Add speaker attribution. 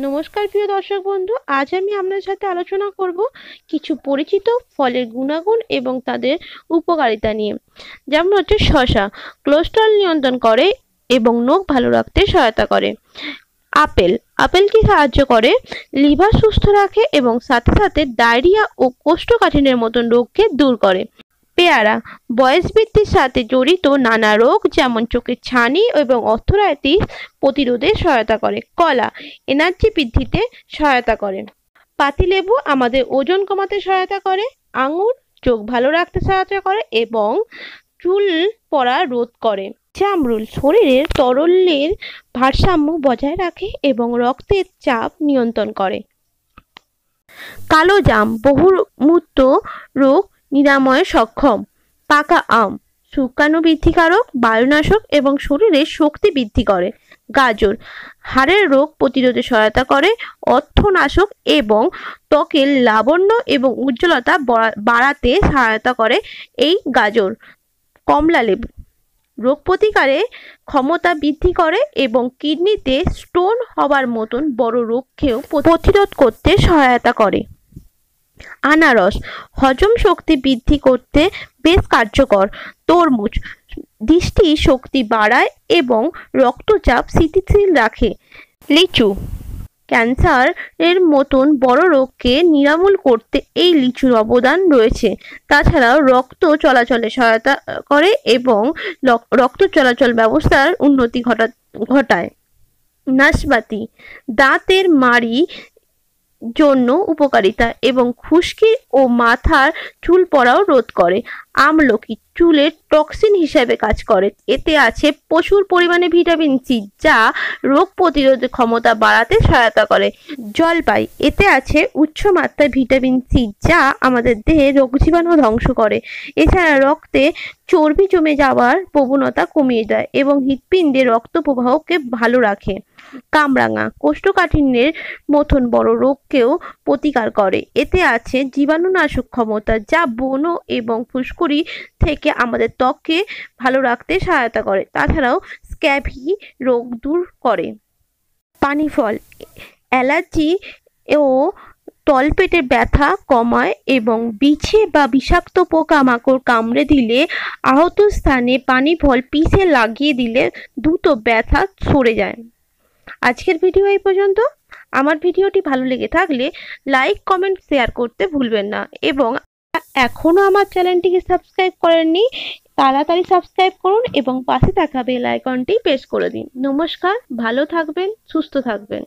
Speaker 1: নমস্কার প্রিয় দর্শক বন্ধু, আজ আমি আপনার সাথে আলোচনা করব কিছু পরিচিত ফলের গুণাগুণ এবং তাদের উপকারিতা নিয়ে। যেমন হচ্ছে শশা কোলেস্ট্রল নিয়ন্ত্রণ করে এবং নখ ভালো রাখতে সহায়তা করে। আপেল আপেল কি সাহায্য করে? লিভার সুস্থ রাখে এবং সাথে সাথে ডায়রিয়া ও কোষ্ঠকাঠিন্যের মতন রোগকে দূর করে। পেয়ারা। বয়স বৃদ্ধির সাথে জড়িত নানা রোগ যেমন চোখের ছানি এবং অর্থরাইটিস প্রতিরোধে সহায়তা করে। কলা, এনার্জি বৃদ্ধিতে সহায়তা করে। পাতিলেবু আমাদের ওজন কমাতে সহায়তা করে। আঙুর চোখ ভালো রাখতে সহায়তা করে এবং চুল পড়া রোধ করে। জামরুল শরীরের তরলের ভারসাম্য বজায় রাখে এবং রক্তের চাপ নিয়ন্ত্রণ করে। কালো জাম, বহুমূত্র রোগ নিরাময়ে সক্ষম। পাকা আম, শুকানো বৃদ্ধিকারক বায়ুনাশক এবং শরীরে শক্তি বৃদ্ধি করে। গাজর, হাড়ের রোগ প্রতিরোধে সহায়তা করে। অর্থনাশক এবং ত্বকের লাবণ্য এবং উজ্জ্বলতা বাড়াতে সহায়তা করে। এই গাজর, কমলা লেবু, রোগ প্রতিকারে ক্ষমতা বৃদ্ধি করে এবং কিডনিতে স্টোন হবার মতন বড় রোগকেও প্রতিরোধ করতে সহায়তা করে। আনারস, হজম শক্তি বৃদ্ধি করতে বেশ কার্যকর। তরমুজ, দৃষ্টি শক্তি বাড়ায় এবং রক্তচাপ স্থিতিশীল রাখে। লিচু, ক্যান্সার এর মতন বড় রোগকে নিরামূল করতে এই লিচুর অবদান রয়েছে। তাছাড়াও রক্ত চলাচলে সহায়তা করে এবং রক্ত চলাচল ব্যবস্থার উন্নতি ঘটা, ঘটায়। নাশপাতি, দাঁতের মাড়ি জন্য উপকারিতা এবং খুশকি ও মাথার চুল পড়াও রোধ করে। আমলকি চুলের টক্সিন হিসাবে কাজ করে। এতে আছে প্রচুর পরিমাণে ভিটামিন সি যা রোগ প্রতিরোধ ক্ষমতা বাড়াতে সহায়তা করে। জলপাই, এতে আছে উচ্চ মাত্রায় ভিটামিন সি যা আমাদের দেহে রোগ জীবাণু ধ্বংস করে। এছাড়া রক্তে চর্বি জমে যাওয়ার প্রবণতা কমিয়ে দেয় এবং হৃৎপিণ্ডে রক্ত প্রবাহকে ভালো রাখে। কামরাঙা। কোষ্ঠকাঠিন্যের মতন বড় রোগকেও প্রতিকার করে। এতে আছে জীবাণুনাশক ক্ষমতা যা বন এবং ফুসকুড়ি থেকে আমাদের ত্বককে ভালো রাখতে সহায়তা করে। তাছাড়াও স্ক্যাভি রোগ দূর করে। পানি ফল, অ্যালার্জি ও তলপেটের ব্যথা কমায় এবং বিছে বা বিষাক্ত পোকামাকড় কামড়ে দিলে আহত স্থানে পানি ফল পিষে লাগিয়ে দিলে দ্রুত ব্যথা সরে যায়। আজকের ভিডিও এই পর্যন্ত। আমার ভিডিওটি ভালো লেগে থাকলে লাইক, কমেন্ট, শেয়ার করতে ভুলবেন না এবং এখনও আমার চ্যানেলটিকে সাবস্ক্রাইব করেননি তাড়াতাড়ি সাবস্ক্রাইব করুন এবং পাশে থাকা বেল আইকনটি প্রেস করে দিন। নমস্কার, ভালো থাকবেন, সুস্থ থাকবেন।